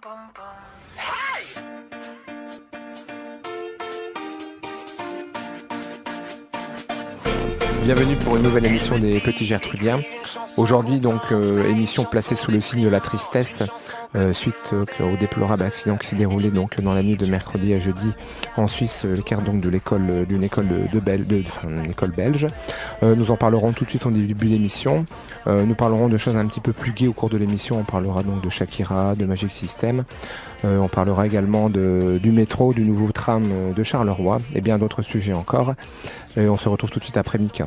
boom. Hey! Bienvenue pour une nouvelle émission des Petits Gertrudiens. Aujourd'hui, donc, euh, émission placée sous le signe de la tristesse euh, suite euh, au déplorable accident qui s'est déroulé donc dans la nuit de mercredi à jeudi en Suisse, l'écart donc de l'école d'une école de, belge. nous en parlerons tout de suite au début de l'émission. nous parlerons de choses un petit peu plus gaies au cours de l'émission. On parlera donc de Shakira, de Magic System. on parlera également de, du métro, du nouveau tram de Charleroi et bien d'autres sujets encore. Et on se retrouve tout de suite après Mika.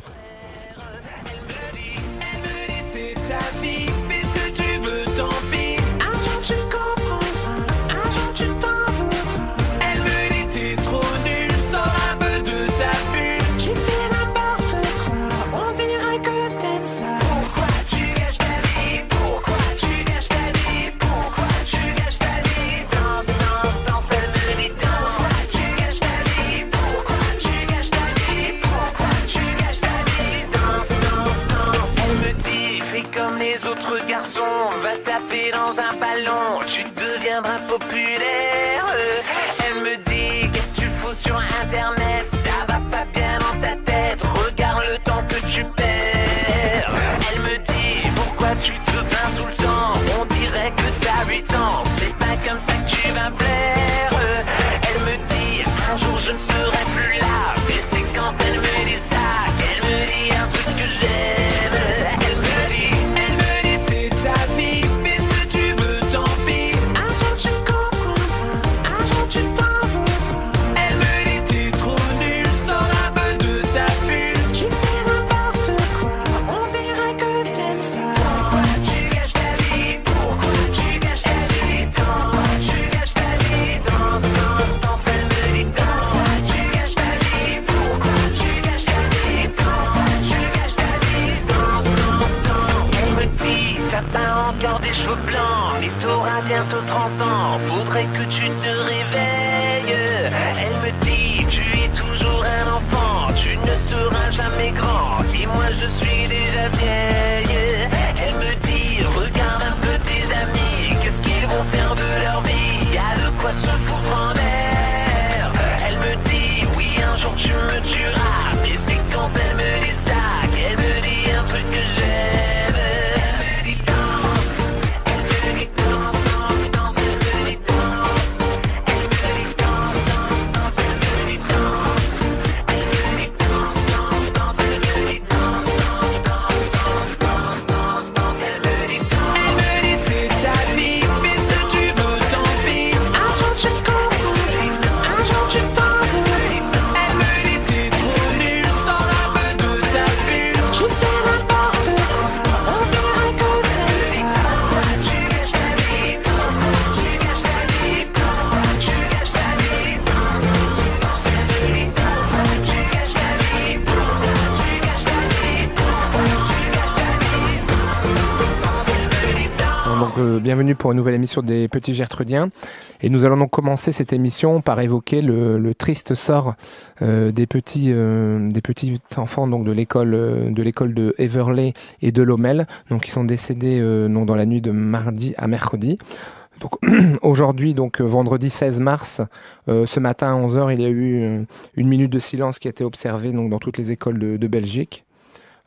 Une nouvelle émission des Petits Gertrudiens. Et nous allons donc commencer cette émission par évoquer le, triste sort euh, des petits euh, des petits enfants donc de l'école euh, de l'école de Everley et de Lomel, donc qui sont décédés non dans la nuit de mardi à mercredi. Donc aujourd'hui, donc vendredi 16 mars, ce matin à 11h, il y a eu une minute de silence qui a été observée donc dans toutes les écoles de, Belgique.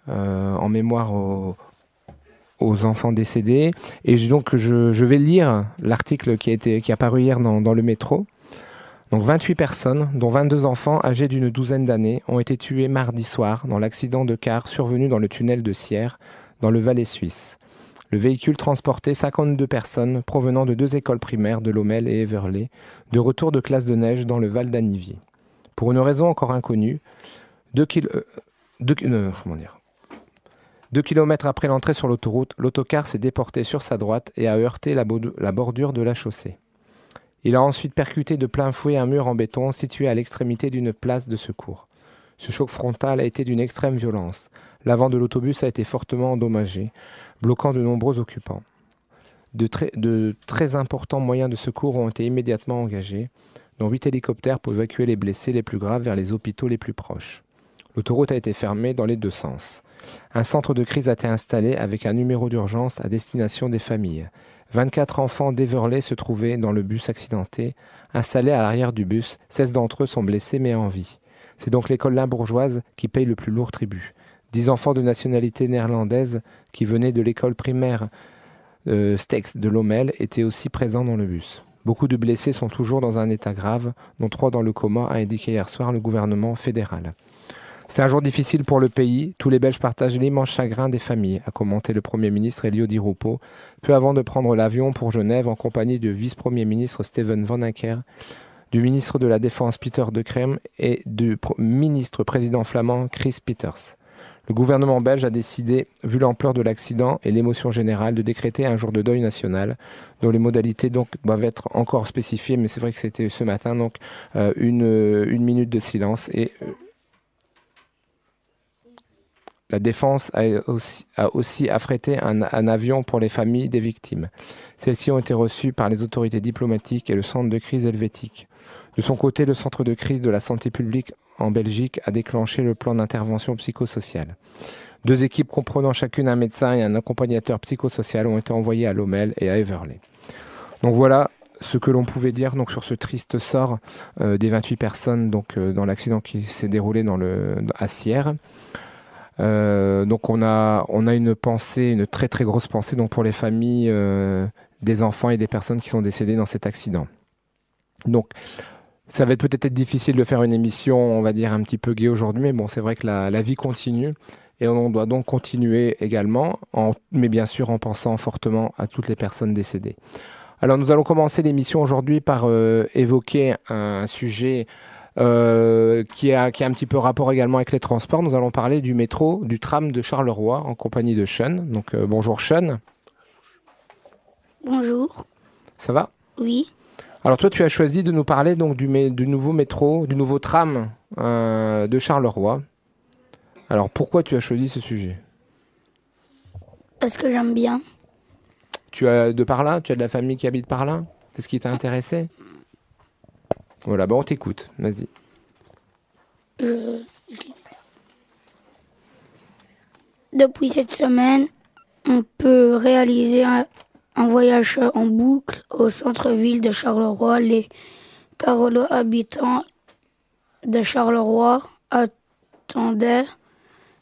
en mémoire au, aux enfants décédés. Et donc, je, vais lire l'article qui a, été, qui a paru hier dans, le métro. Donc, 28 personnes, dont 22 enfants âgés d'une douzaine d'années, ont été tuées mardi soir dans l'accident de car survenu dans le tunnel de Sierre, dans le Valais suisse. Le véhicule transportait 52 personnes provenant de deux écoles primaires de Lomel et Everley, de retour de classe de neige dans le Val d'Anivier. Pour une raison encore inconnue, deux, kil euh, deux, euh, comment dire, deux kilomètres après l'entrée sur l'autoroute, l'autocar s'est déporté sur sa droite et a heurté la, bordure de la chaussée. Il a ensuite percuté de plein fouet un mur en béton situé à l'extrémité d'une place de secours. Ce choc frontal a été d'une extrême violence. L'avant de l'autobus a été fortement endommagé, bloquant de nombreux occupants. De, de, très importants moyens de secours ont été immédiatement engagés, dont huit hélicoptères pour évacuer les blessés les plus graves vers les hôpitaux les plus proches. L'autoroute a été fermée dans les deux sens. Un centre de crise a été installé avec un numéro d'urgence à destination des familles. 24 enfants d'Everley se trouvaient dans le bus accidenté, installés à l'arrière du bus. 16 d'entre eux sont blessés mais en vie. C'est donc l'école limbourgeoise qui paye le plus lourd tribut. 10 enfants de nationalité néerlandaise qui venaient de l'école primaire euh, Stex de Lommel étaient aussi présents dans le bus. Beaucoup de blessés sont toujours dans un état grave, dont trois dans le coma, a indiqué hier soir le gouvernement fédéral. C'est un jour difficile pour le pays. Tous les Belges partagent l'immense chagrin des familles, a commenté le Premier ministre Elio Di Rupo, peu avant de prendre l'avion pour Genève en compagnie du vice-premier ministre Steven Van Acker, du ministre de la Défense Peter De Krem et du ministre président flamand Chris Peters. Le gouvernement belge a décidé, vu l'ampleur de l'accident et l'émotion générale, de décréter un jour de deuil national, dont les modalités doivent être encore spécifiées. Mais c'est vrai que c'était ce matin donc euh, une, une minute de silence et euh, la défense a aussi, affrété un, avion pour les familles des victimes. Celles-ci ont été reçues par les autorités diplomatiques et le centre de crise helvétique. De son côté, le centre de crise de la santé publique en Belgique a déclenché le plan d'intervention psychosociale. Deux équipes comprenant chacune un médecin et un accompagnateur psychosocial ont été envoyées à Lommel et à Everley. Donc voilà ce que l'on pouvait dire sur ce triste sort euh, des 28 personnes euh, dans l'accident qui s'est déroulé dans le à Sierre. Euh, donc on a on a une pensée, une très très grosse pensée donc pour les familles euh, des enfants et des personnes qui sont décédées dans cet accident. Donc ça va être peut-être difficile de faire une émission, on va dire, un petit peu gay aujourd'hui, mais bon, c'est vrai que la, vie continue et on doit donc continuer également, en, mais bien sûr en pensant fortement à toutes les personnes décédées. Alors nous allons commencer l'émission aujourd'hui par euh, évoquer un sujet euh, qui, a, qui a un petit peu rapport également avec les transports. Nous allons parler du métro, du tram de Charleroi en compagnie de Sean. Donc euh, bonjour Sean. Bonjour. Ça va? Oui. Alors toi, tu as choisi de nous parler donc du, du nouveau métro, du nouveau tram euh, de Charleroi. Alors pourquoi tu as choisi ce sujet? Parce que j'aime bien. Tu as de par là? Tu as de la famille qui habite par là? C'est ce qui t'a intéressé? Voilà, bon, on t'écoute. Vas-y. Depuis cette semaine, on peut réaliser un, un voyage en boucle au centre-ville de Charleroi. Les Carolos habitants de Charleroi attendaient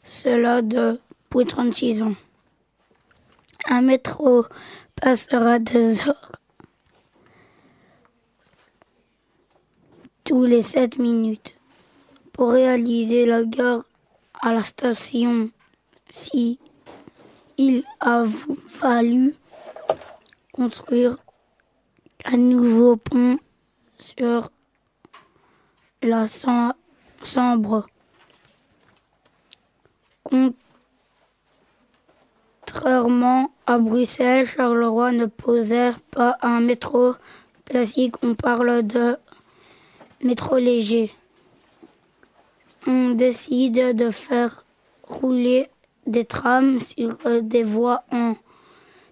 cela depuis 36 ans. Un métro passera deux heures tous les 7 minutes pour réaliser la gare à la station. Si il a fallu construire un nouveau pont sur la Sambre. Contrairement à Bruxelles, Charleroi ne posait pas un métro classique, on parle de métro léger. On décide de faire rouler des trams sur des voies en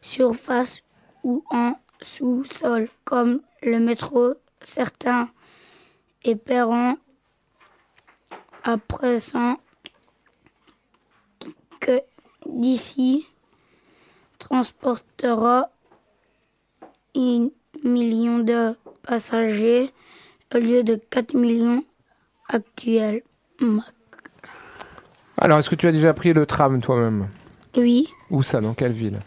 surface ou en sous-sol, comme le métro. Certains espérant à présent que d'ici transportera un million de passagers au lieu de 4 millions actuels. Alors, est-ce que tu as déjà pris le tram toi-même? Oui. Où ça Dans quelle ville?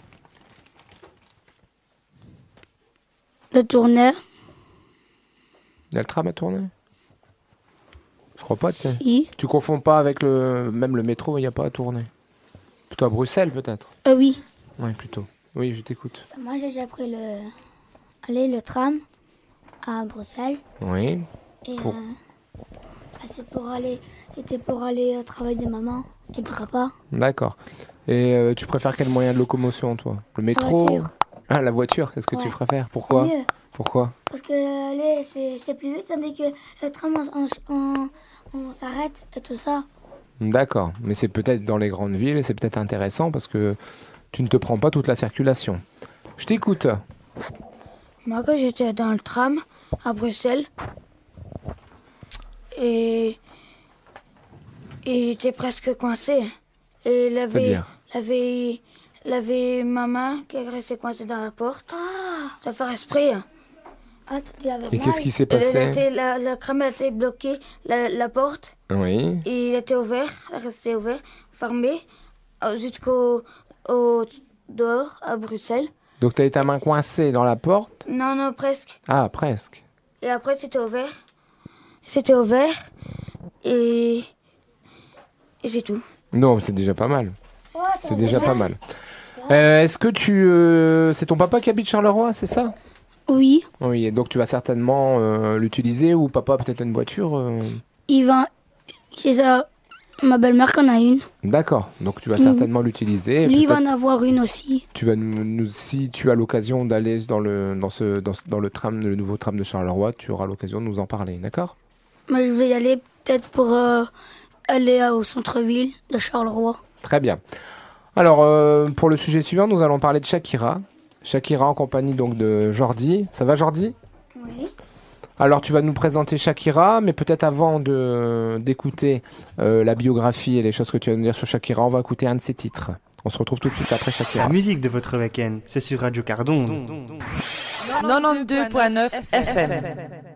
Le Tournai. Il y a le tram à tourner? Je crois pas. Tu, si. tu confonds pas avec le même le métro, il n'y a pas à tourner. Plutôt à Bruxelles peut-être? Euh, Oui. Oui, plutôt. Oui, je t'écoute. Moi j'ai déjà pris le Allez, le tram à Bruxelles. Oui. Et Pour- euh, bah, c'est pour aller c'était pour aller au travail de maman et de papa. D'accord. Et euh, tu préfères quel moyen de locomotion toi? Le métro voiture. Ah, la voiture, c'est ce que tu préfères Pourquoi? Mieux. Pourquoi? Parce que aller c'est c'est plus vite tandis que le tram on, on- on- on s'arrête et tout ça. D'accord. Mais c'est peut-être dans les grandes villes, c'est peut-être intéressant parce que tu ne te prends pas toute la circulation. Je t'écoute. Moi, quand j'étais dans le tram à Bruxelles, et, et j'étais presque coincé. Et il avait, avait, avait ma main qui est restée coincée dans la porte. Ah, Ça fait esprit. ah Et qu'est-ce qui s'est Elle passé était- la, la crème a été bloquée, la, la porte. Oui. Et il était ouvert, il restait ouvert, fermé, euh, jusqu'au au, dehors, à Bruxelles. Donc tu as ta main coincée dans la porte? Non, non, presque. Ah, presque. Et après, c'était ouvert. C'était ouvert. Et. Et c'est tout. Non, c'est déjà pas mal. Ouais, ça C'est déjà pas mal. Euh, Est-ce que tu... euh, c'est ton papa qui habite Charleroi, c'est ça? Oui, Oui, et donc tu vas certainement euh, l'utiliser ou papa peut-être une voiture euh, il va chez sa- ma belle-mère qu'on a une. D'accord, donc tu vas certainement l'utiliser. Lui, va en avoir une aussi. Tu vas nous, nous- si tu as l'occasion d'aller dans le dans ce dans, le tram le nouveau tram de Charleroi, tu auras l'occasion de nous en parler, d'accord? Mais je vais y aller peut-être pour euh, aller euh, au centre-ville de Charleroi. Très bien. Alors euh, pour le sujet suivant, nous allons parler de Shakira. Shakira en compagnie donc de Jordi. Ça va Jordi? Oui. Alors tu vas nous présenter Shakira, mais peut-être avant de d'écouter euh, la biographie et les choses que tu vas nous dire sur Shakira, on va écouter un de ses titres. On se retrouve tout de suite après Shakira. La musique de votre week-end, c'est sur Radio Cardon. 92.9 FM.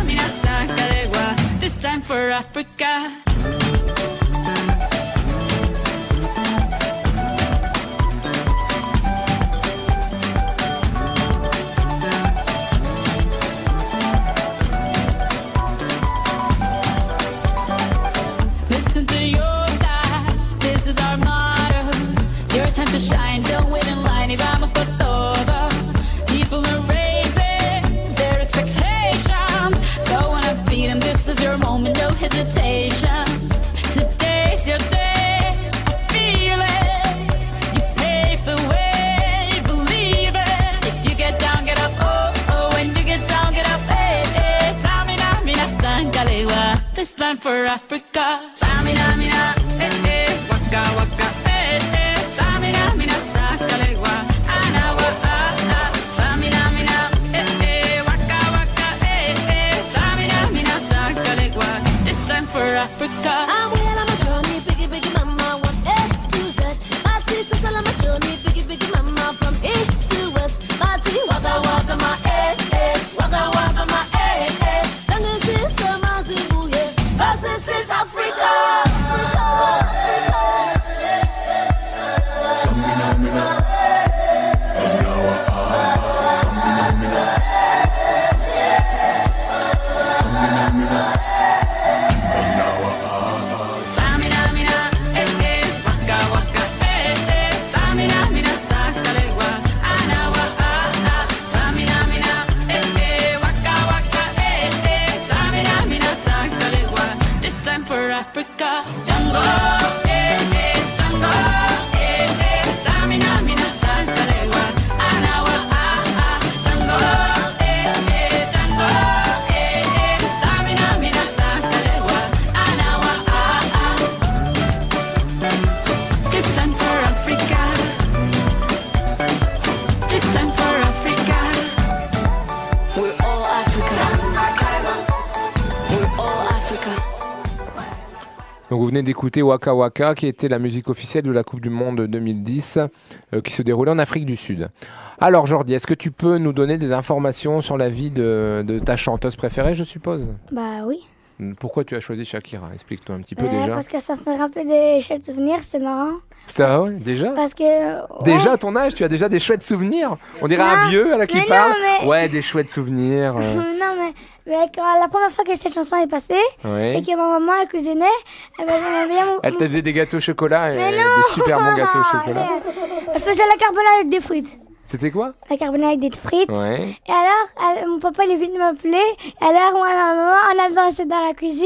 Stamina, This time for Africa. For Africa. D'écouter Waka Waka, qui était la musique officielle de la Coupe du Monde 2010, euh, qui se déroulait en Afrique du Sud. Alors Jordi, est-ce que tu peux nous donner des informations sur la vie de, de ta chanteuse préférée, je suppose? Bah oui. Pourquoi tu as choisi Shakira? Explique-nous un petit peu Euh, déjà. Parce que ça me fait rappeler des chouettes souvenirs, c'est marrant. Ça, ouais, déjà Parce que. ouais. Déjà à ton âge, tu as déjà des chouettes souvenirs On dirait un vieux là qui mais non, parle. mais- Ouais, des chouettes souvenirs. euh, non, mais, mais quand la première fois que cette chanson est passée et que ma maman elle cuisinait, eh ben, j'aimais bien mon. Elle te faisait des gâteaux au chocolat, et des super bons gâteaux au chocolat. Elle, elle faisait la carbonade avec des frites. C'était quoi? La carbonade avec des frites. Ouais. Et alors, euh, mon papa il est venu m'appeler. Et alors, moi maman, on a dansé dans la cuisine.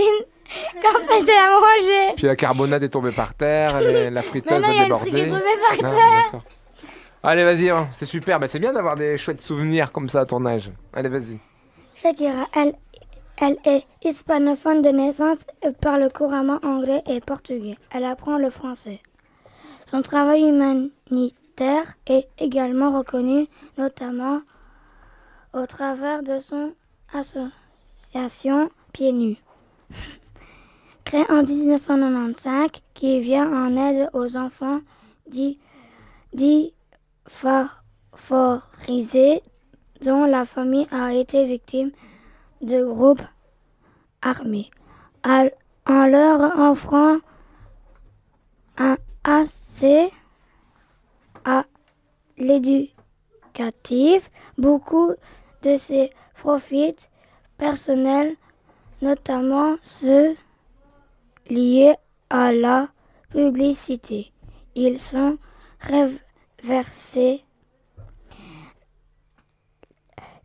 Quand faisait à manger. Puis la carbonade est tombée par terre, la friteuse Maintenant, il y a a une est débordé. tombée par Ah, terre. Allez, vas-y, hein, c'est super. Bah, c'est bien d'avoir des chouettes souvenirs comme ça à ton âge. Allez, vas-y. Shakira, elle, elle est hispanophone de naissance et parle couramment anglais et portugais. Elle apprend le français. Son travail humanitaire est également reconnu, notamment au travers de son association Pieds Nus. Créée en 1995, qui vient en aide aux enfants dits, favorisés dont la famille a été victime de groupes armés, en leur offrant un accès à l'éducatif. Beaucoup de ces profits personnels, notamment ceux liés à la publicité, ils sont reversés.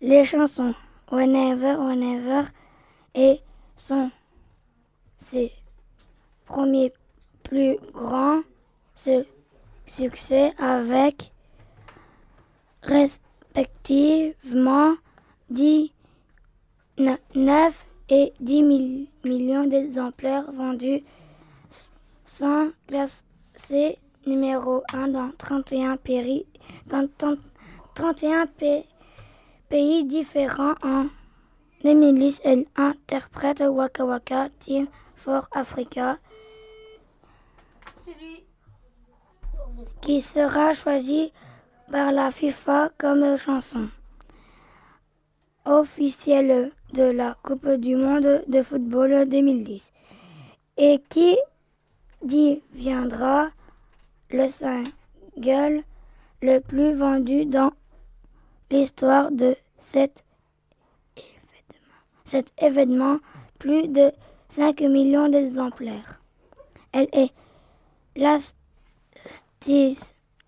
Les chansons Whenever, Whenever et sont ses premiers plus grands succès avec respectivement 10, 9 et 10 mi- millions d'exemplaires vendus sans classer numéro 1 dans 31 pays, dans 30 31 pays pays différents en 2010, elle interprète Waka Waka Team for Africa, qui sera choisi par la FIFA comme chanson officielle de la Coupe du Monde de football 2010 et qui deviendra le single le plus vendu dans l'histoire de cet événement? Cet événement, plus de 5 millions d'exemplaires. Elle est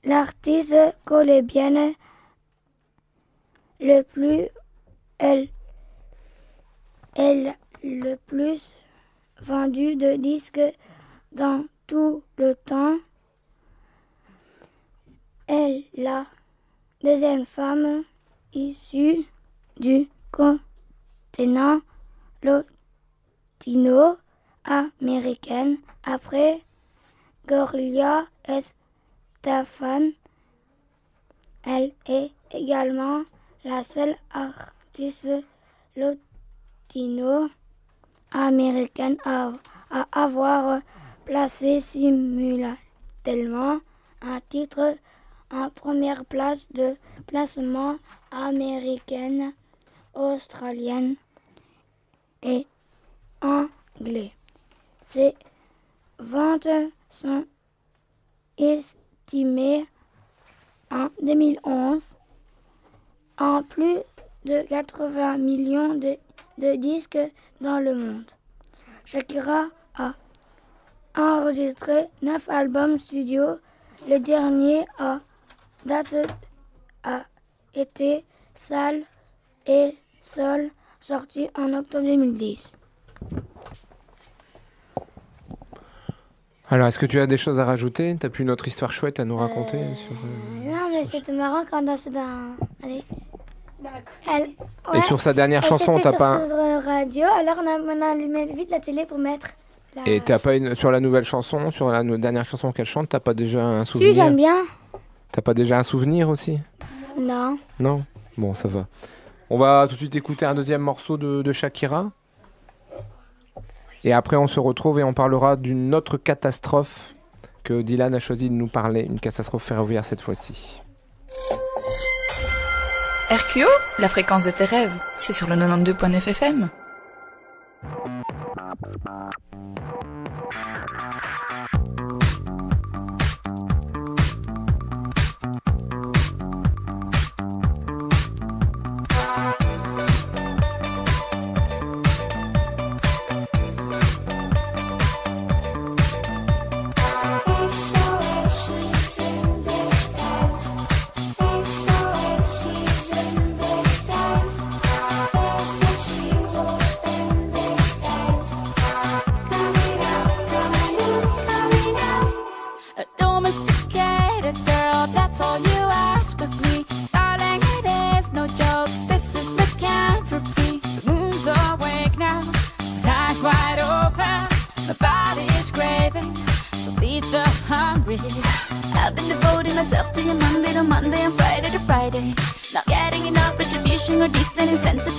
l'artiste colombienne le plus elle, elle le plus vendu de disques dans tout le temps. Elle la deuxième femme issue du continent latino-américaine après Gloria Estefan. Elle est également la seule artiste latino-américaine à, à avoir placé simultanément un titre en première place de classement américaine, australienne et anglais. Ces ventes sont estimées en 2011 en plus de 80 millions de, de disques dans le monde. Shakira a enregistré 9 albums studio. Le dernier a date a été Sale et Sol, sorti en octobre 2010. Alors, est-ce que tu as des choses à rajouter? T'as plus une autre histoire chouette à nous raconter sur, euh, Non, mais c'était marrant quand on dansait dans. Allez. Elle- Et sur sa dernière Et chanson, t'as sur pas. sur radio, alors on a, on a allumé vite la télé pour mettre. La... Et t'as pas une sur la nouvelle chanson, sur la no- dernière chanson qu'elle chante, t'as pas déjà un Si, souvenir? j'aime bien. T'as pas déjà un souvenir aussi? Non. Non? Bon, ça va. On va tout de suite écouter un deuxième morceau de, de Shakira. Et après, on se retrouve et on parlera d'une autre catastrophe que Dylan a choisi de nous parler, une catastrophe ferroviaire cette fois-ci. RQO, la fréquence de tes rêves, c'est sur le 92.9 FM. I've been devoting myself to you Monday to Monday and Friday to Friday. Not getting enough retribution or decent incentives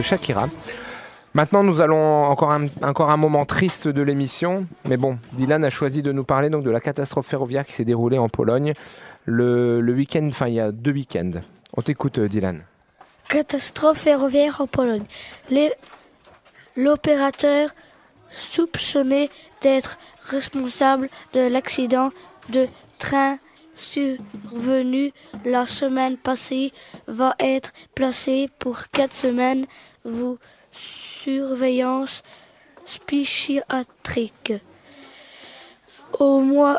de Shakira. Maintenant, nous allons encore un, encore un moment triste de l'émission, mais bon, Dylan a choisi de nous parler donc de la catastrophe ferroviaire qui s'est déroulée en Pologne le, le week-end, enfin il y a deux week-ends. On t'écoute, euh, Dylan. Catastrophe ferroviaire en Pologne. L'opérateur soupçonné d'être responsable de l'accident de train survenu la semaine passée va être placé pour quatre semaines sous surveillance psychiatrique. Au moins,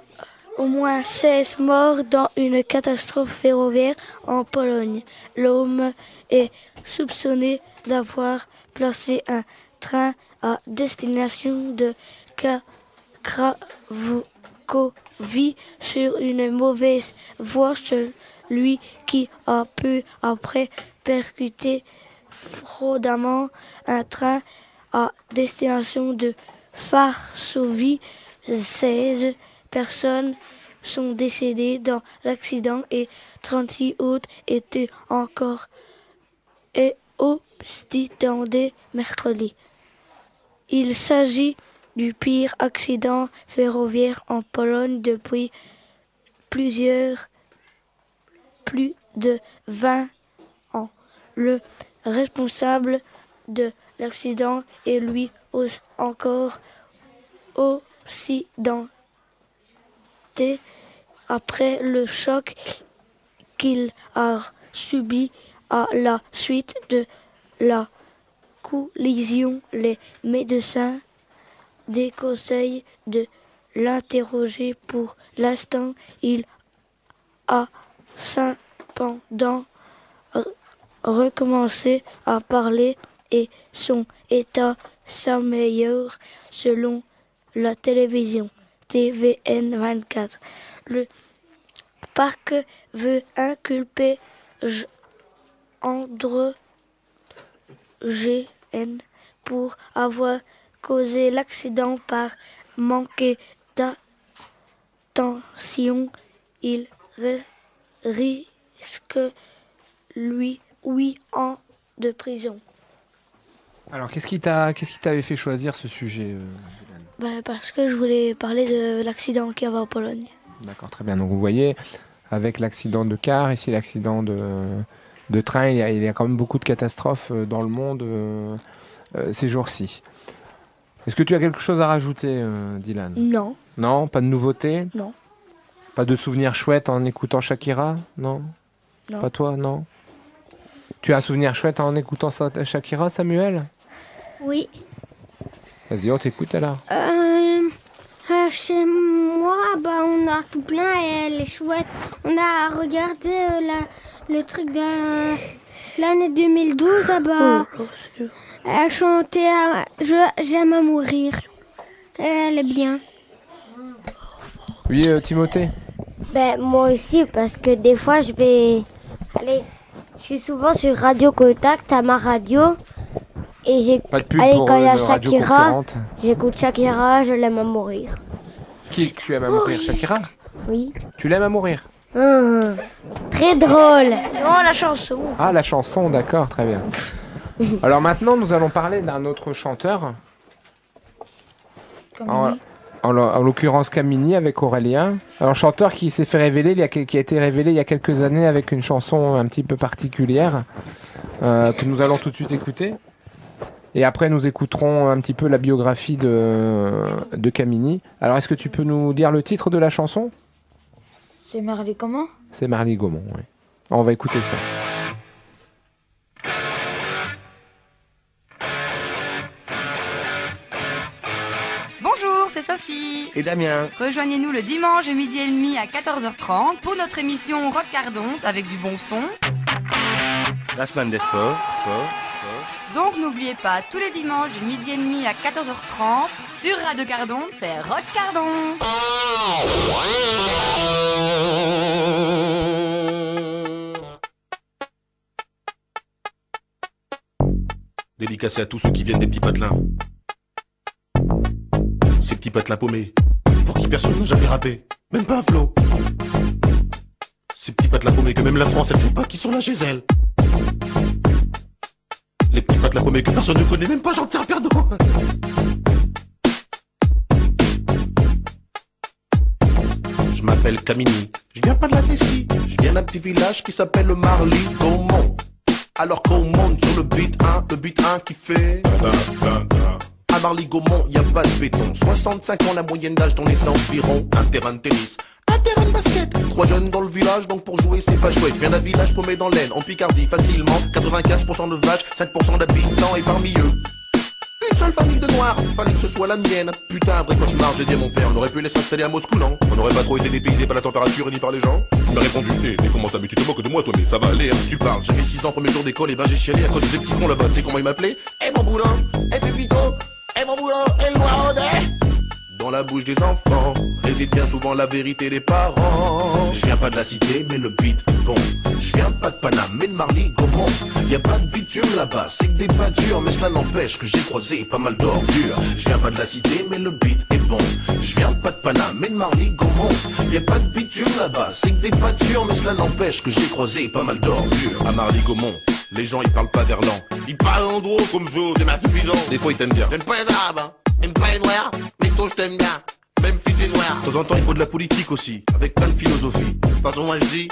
au moins 16 morts dans une catastrophe ferroviaire en Pologne. L'homme est soupçonné d'avoir placé un train à destination de Cracovie sur une mauvaise voie, celui qui a peu après percuté fraudulemment un train à destination de Varsovie. 16 personnes sont décédées dans l'accident et 36 autres étaient encore et hospitalisées mercredi. Il s'agit du pire accident ferroviaire en Pologne depuis plusieurs, plus de 20 ans. Responsable de l'accident est lui encore accidenté après le choc qu'il a subi à la suite de la collision. Les médecins déconseillent de l'interroger pour l'instant. Il a cependant recommencé à parler et son état s'améliore selon la télévision TVN 24. Le parc veut inculper André GN pour avoir causé l'accident par manquer d'attention. Il ri- risque, lui, 8 ans de prison. Alors, qu'est-ce qui t'a, qu'est-ce qui t'avait fait choisir ce sujet euh, Dylan Bah, parce que je voulais parler de l'accident qu'il y avait en Pologne. D'accord, très bien. Donc, vous voyez, avec l'accident de car, ici l'accident de, de train, il y, a, il y a quand même beaucoup de catastrophes euh, dans le monde euh, euh, ces jours-ci. Est-ce que tu as quelque chose à rajouter, euh, Dylan? Non, Non, pas de nouveauté Non. Pas de souvenirs chouettes en écoutant Shakira? Non? Non. Pas toi, non? Tu as un souvenir chouette en écoutant Sa- Shakira, Samuel? Oui. Vas-y, on t'écoute alors. Euh, euh, chez moi, bah, on a tout plein et elle est chouette. On a regardé euh, la, le truc de l'année 2012. ah bah, elle chantait à- Je- J'aime à mourir. Elle est bien. Oui, euh, Timothée? Ben, moi aussi, parce que des fois, je vais. Allez, je suis souvent sur Radio Contact à ma radio. Et j'ai- Pas de pub Allez, pour quand il y euh, a radio Shakira, j'écoute Shakira, je l'aime à mourir. Qui que tu aimes à mourir Shakira Oui. Tu l'aimes à mourir Hum, Très drôle. non, la chanson. Ah, la chanson, d'accord, très bien. Alors maintenant, nous allons parler d'un autre chanteur. En l'o- en l'occurrence Camini avec Aurélien. Un chanteur qui s'est fait révéler, il y a, qui a été révélé il y a quelques années avec une chanson un petit peu particulière euh, que nous allons tout de suite écouter. Et après, nous écouterons un petit peu la biographie de, de Camini. Alors, est-ce que tu peux nous dire le titre de la chanson? C'est Marley comment C'est Marly Gaumont, oui. On va écouter ça. Sophie. Et Damien Rejoignez-nous le dimanche midi et demi à 14h30 pour notre émission Rock Cardonte avec du bon son. La semaine des sports, sport, sport. Donc n'oubliez pas, tous les dimanches de midi et demi à 14h30 sur Radio Cardon, c'est Rock Cardon. Dédicacé à tous ceux qui viennent des petits patelins. Ces petits patelins paumés, pour qui personne n'a jamais rappé, même pas un flow. Ces petits patelins paumés que même la France, elle sait pas qui sont là chez elle. Les petits patelins paumés que personne ne connaît, même pas Jean-Pierre Perdon. Je m'appelle Camini, je viens pas de la Tessie, je viens d'un petit village qui s'appelle le Marly Gaumont. Alors qu'on monte sur le beat 1, le beat 1 qui fait. Marly Gaumont, y a pas de béton. 65 ans la moyenne d'âge dans les environs. Un terrain de tennis, un terrain de basket. Trois jeunes dans le village, donc pour jouer c'est pas chouette. Viens d'un village paumé dans l'aine, en Picardie, facilement. 95% de vaches, 5% d'habitants et parmi eux. Une seule famille de noirs, fallait que ce soit la mienne. Putain, un vrai cauchemar, j'ai dit à mon père, on aurait pu les s'installer à Moscou, non? On n'aurait pas trop été dépaysé par la température ni par les gens? Il m'a répondu, hé, mais comment ça, mais tu te moques de moi, toi, mais ça va aller, hein. Tu parles, j'avais 6 ans, premier jour d'école, et ben j'ai chialé à cause des petits cons là-bas. Tu sais comment ils m'appelaient? Eh mon boulot, eh Pépito, eh mon boulot, eh le noiraudet dans la bouche des enfants réside bien souvent la vérité des parents. Je viens pas de la cité, mais le beat est bon. Je viens pas de Paname, mais de Marly Gaumont. Y a pas de bitume là-bas, c'est que des peintures, mais cela n'empêche que j'ai croisé pas mal d'ordures. Je viens pas de la cité, mais le beat est bon. Je viens pas de Paname, mais de Marly Gaumont. Y pas de bitume là-bas, c'est que des peintures, mais cela n'empêche que j'ai croisé pas mal d'ordures. À Marly Gaumont. Les gens ils parlent pas verlan Ils parlent en gros comme vous, des masses bidons Des fois ils t'aiment bien J'aime pas les arabes hein J'aime pas les noirs Mais toi je t'aime bien Même si t'es noir De temps en temps il faut de la politique aussi Avec plein de philosophie De toute façon moi je dis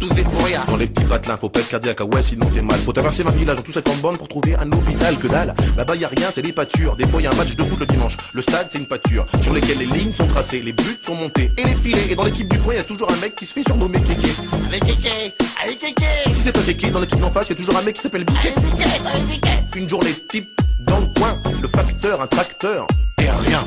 tout est pour rien. Dans les petits patelins, faut pas être cardiaque, ah ouais, sinon t'es mal. Faut traverser ma village en tout cette bande pour trouver un hôpital que dalle. Là-bas y a rien, c'est des pâtures. Des fois y a un match de foot le dimanche. Le stade, c'est une pâture sur lesquelles les lignes sont tracées, les buts sont montés et les filets. Et dans l'équipe du coin, y a toujours un mec qui se fait surnommer Kéké. Allez Kéké, allez Kéké. C'est pas Kéké, dans l'équipe d'en face, y a toujours un mec qui s'appelle Biquet. Une journée type dans le coin, le facteur, un tracteur et rien.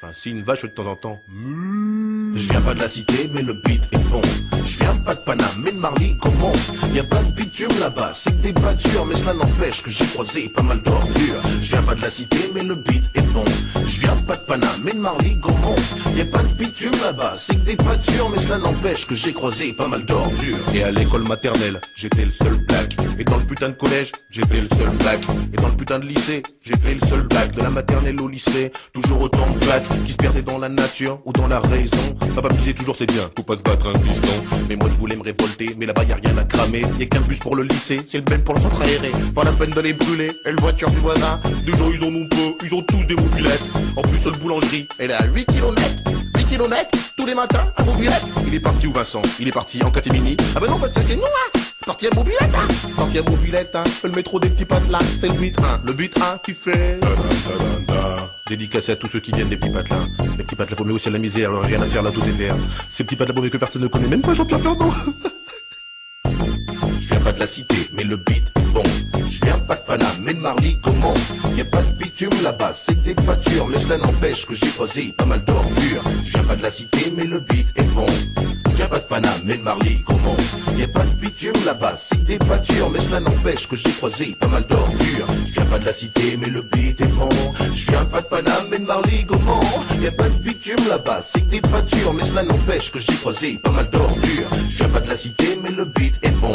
Enfin, si une vache de temps en temps. Je viens pas de la cité, mais le beat est bon. Je viens pas de Paname, et de Marly, comment Y a pas de bitume là-bas, c'est que des pâtures, mais cela n'empêche que j'ai croisé pas mal d'ordures. Je viens pas de la cité, mais le beat est bon. Je viens pas de Paname et de Marly, comment Y a pas de bitume là-bas, c'est que des pâtures, mais cela n'empêche que j'ai croisé pas mal d'ordures. Et à l'école maternelle, j'étais le seul black. Et dans le putain de collège, j'étais le seul black. Et dans le putain de lycée, j'étais le seul black. De la maternelle au lycée, toujours autant de black qui se perdaient dans la nature ou dans la raison. Papa me disait toujours c'est bien, faut pas se battre un piston. Mais moi je voulais me révolter, mais là-bas y a rien à cramer. Y a qu'un bus pour le lycée, c'est le même pour le centre aéré. Pas la peine d'aller brûler, et le voiture du voisin. Des gens ils en ont peu, ils ont tous des mobilettes. En plus le boulangerie, elle est à 8 km. 8 km tous les matins à mobilette. Il est parti où Vincent? Il est parti en catémini. Ah ben non, bah, c'est c'est nous hein Parti à mobilette hein Parti à mobilette hein Le métro des petits patelins, c'est le but 1 Le but 1 qui fait Dédicacé à tous ceux qui viennent des petits patelins. Les petits patelins paumés aussi à la misère, alors rien à faire là, tout est vert. Ces petits patelins paumés que personne ne connaît, même pas Jean-Pierre Perdon. Je viens pas de la cité, mais le beat est bon. Je viens pas de Paname, mais de Marly, comment? Y a pas de bitume là-bas, c'est des pâtures, mais cela n'empêche que j'ai croisé pas mal d'ordures. Je viens pas de la cité, mais le beat est bon. Je viens pas de Paname, mais de Marly, comment Y a pas de bitume là-bas, c'est des pâtures, mais cela n'empêche que j'ai croisé pas mal d'ordures. Je viens pas de la cité, mais le beat est bon. Je viens pas de Paname, mais de Marly, comment Y a pas de bitume là-bas, c'est des pâtures, mais cela n'empêche que j'ai croisé pas mal d'ordures. Je viens pas de la cité, mais le beat est bon.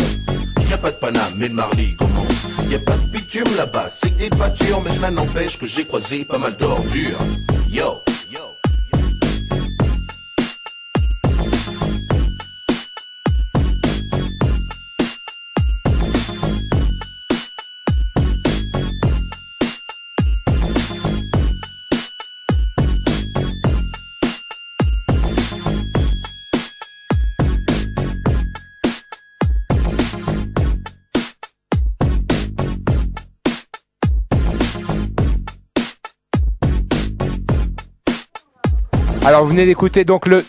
Je viens pas de Paname, mais de Marly, comment Y a pas de bitume là-bas, c'est des pâtures, mais cela n'empêche que j'ai croisé pas mal d'ordures. Yo, Alors vous venez d'écouter donc le,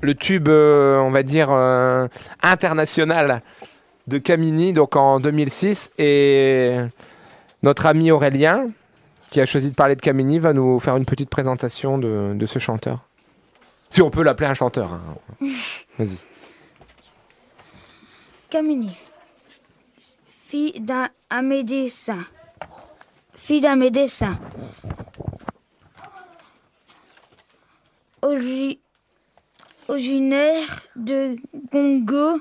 le tube, euh, on va dire, euh, international de Camini, donc en 2006. Et notre ami Aurélien, qui a choisi de parler de Camini, va nous faire une petite présentation de, de ce chanteur. Si on peut l'appeler un chanteur. hein. Vas-y. Camini, fille d'un un médecin. Fille d'un médecin. Originaire de Congo,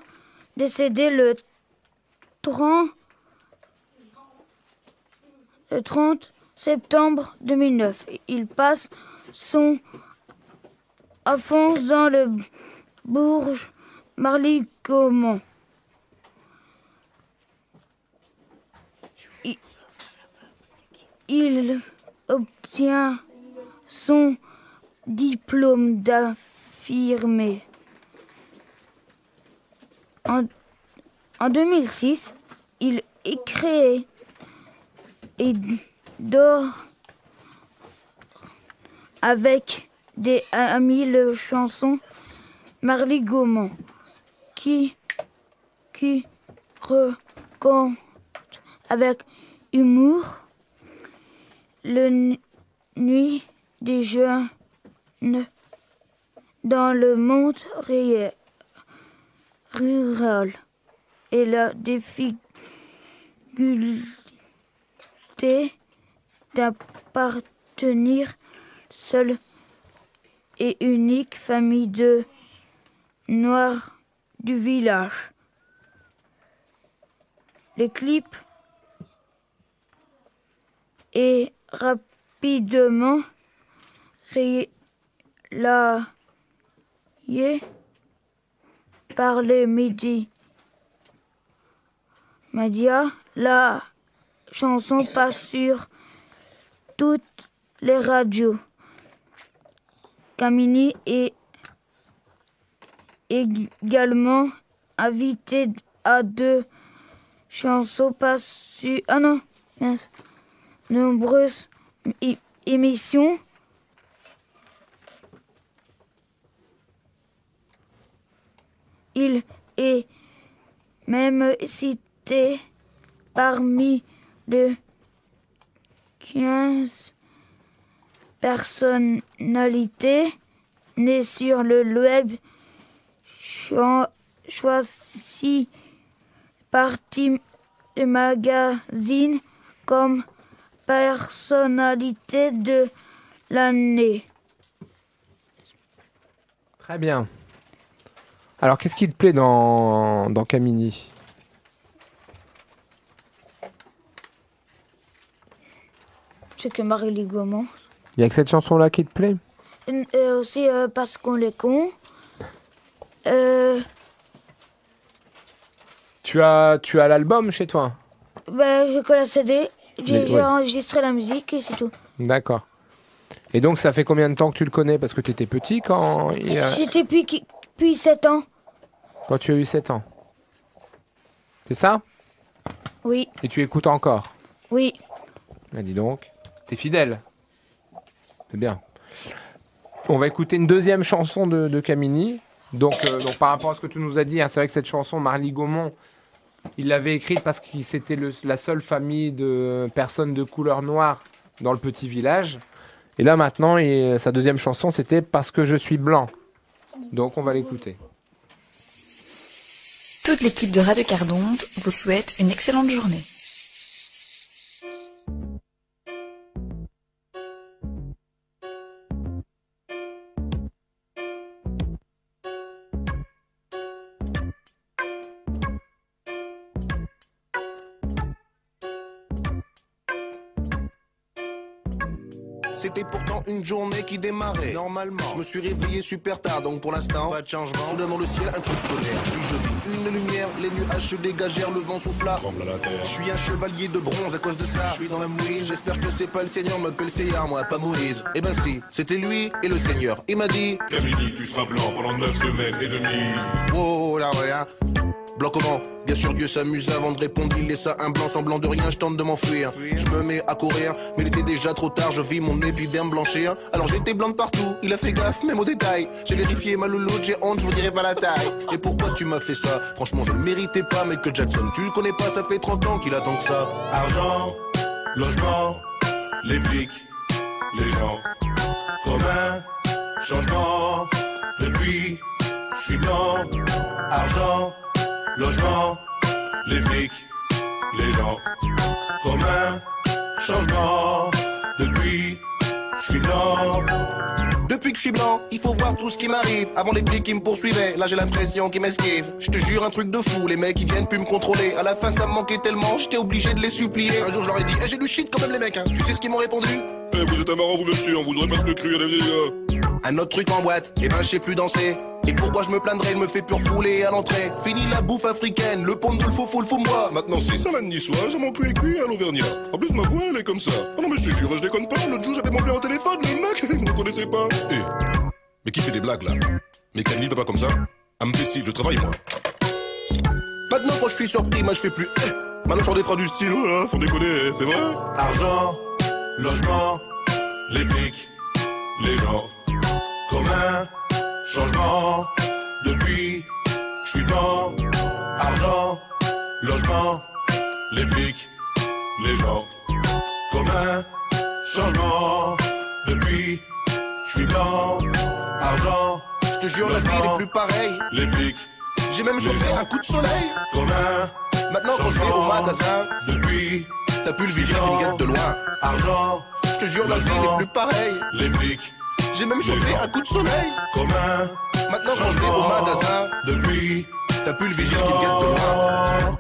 décédé le 30, le 30 septembre 2009. Il passe son enfance dans le bourg Marly-Gaumont. Il- Il obtient son diplôme d'infirmier. En, en 2006, il est créé et dort avec des amis le chanson Marly Gaumont qui, qui raconte avec humour le nu- nuit des jeunes dans le monde rural et la difficulté d'appartenir seule et unique famille de noirs du village. Les clips est rapidement relayé par les médias. médias. La chanson passe sur toutes les radios. Camini est également invité à deux chansons passent sur ah non mince. nombreuses émissions il est même cité parmi les 15 personnalités nées sur le web chan- choisi par Magazine comme personnalité de l'année. Très bien. Alors, qu'est-ce qui te plaît dans, dans Camini C'est que Marie Gaumont. Il y a que cette chanson-là qui te plaît? Et aussi euh, parce qu'on est con. Euh, Tu as, tu as l'album chez toi? ben, j'ai que la CD, j'ai ouais. enregistré la musique et c'est tout. D'accord. Et donc, ça fait combien de temps que tu le connais? Parce que tu étais petit quand, il a- J'étais depuis 7 ans. Quand tu as eu 7 ans. C'est ça? Oui, Et tu écoutes encore? Oui. Ah, dis donc. T'es fidèle. C'est bien. On va écouter une deuxième chanson de, de Camini. Donc, euh, donc, par rapport à ce que tu nous as dit, hein, c'est vrai que cette chanson, Marly Gaumont, il l'avait écrite parce que c'était la seule famille de personnes de couleur noire dans le petit village. Et là, maintenant, sa deuxième chanson, c'était Parce que je suis blanc. Donc, on va l'écouter. Toute l'équipe de Radio vous souhaite une excellente journée. Journée qui démarrait normalement. Je me suis réveillé super tard, donc pour l'instant, pas de changement. Soudain dans le ciel, un coup de tonnerre. Puis je vis une lumière, les nuages se dégagèrent, le vent souffla. Je suis un chevalier de bronze à cause de ça. Je suis dans la mouise, j'espère que c'est pas le Seigneur, m'appelle Seigneur, moi, pas Moïse. Eh ben si, c'était lui et le Seigneur. Il m'a dit Camille, tu seras blanc pendant 9 semaines et demie. Oh là ouais, hein. Blanc comment Bien sûr Dieu s'amuse avant de répondre, il laissa un blanc semblant de rien, je tente de m'enfuir. Je me mets à courir, mais il était déjà trop tard, je vis mon épiderme blanchir. Alors j'étais blanc de partout, il a fait gaffe, même aux détails. J'ai vérifié ma louloute, j'ai honte, je vous dirai pas la taille. Et pourquoi tu m'as fait ça? Franchement je le méritais pas, Michael Jackson, tu le connais pas, ça fait 30 ans qu'il attend que ça. Argent, logement, les flics, les gens. Commun, changement, depuis, je suis blanc. Argent, logement, les flics, les gens. Commun, changement, depuis, je suis blanc. Depuis que je suis blanc, il faut voir tout ce qui m'arrive. Avant les flics qui me poursuivaient, là j'ai l'impression qu'ils m'esquivent. Je te jure un truc de fou, les mecs ils viennent plus me contrôler. À la fin ça me manquait tellement, j'étais obligé de les supplier. Un jour je leur ai dit, Eh, j'ai du shit quand même les mecs, hein. tu sais ce qu'ils m'ont répondu? Eh, vous êtes un marrant, vous, monsieur, on vous aurait presque cru à la vieille. Un autre truc en boîte, et ben je sais plus danser. Et pourquoi je me plaindrais, il me fait pur fouler à l'entrée. Fini la bouffe africaine, le pont de le faux fou le fou moi. Maintenant, si ça la niçois, j'ai mon cul cuit à l'Auvergnat. En plus, ma voix, elle est comme ça. Ah non, mais je te jure, je déconne pas. L'autre jour, j'avais mon père au téléphone, le mec, il me connaissait pas. Eh, mais qui fait des blagues, là? Mais Camille, t'es pas comme ça? Ah, si, je travaille, moi. Maintenant quand je suis surpris, moi je fais plus. eh. Maintenant, je des phrases du style, oh là, sans déconner, c'est vrai Argent, logement, les flics, les gens. Commun, changement, depuis, je suis blanc. Argent, logement, les flics, les gens. Commun, changement, depuis, je suis blanc. Argent, je te jure la vie n'est plus pareille. les flics, J'ai même chopé un coup de soleil. commun, Maintenant quand je vais au magasin, depuis, t'as plus le vigile qui me guette de loin. argent, Je te jure la vie n'est plus pareille. les flics, J'ai même chopé un coup de soleil. commun, Maintenant quand je vais au magasin, depuis, t'as plus le vigile qui me guette de loin.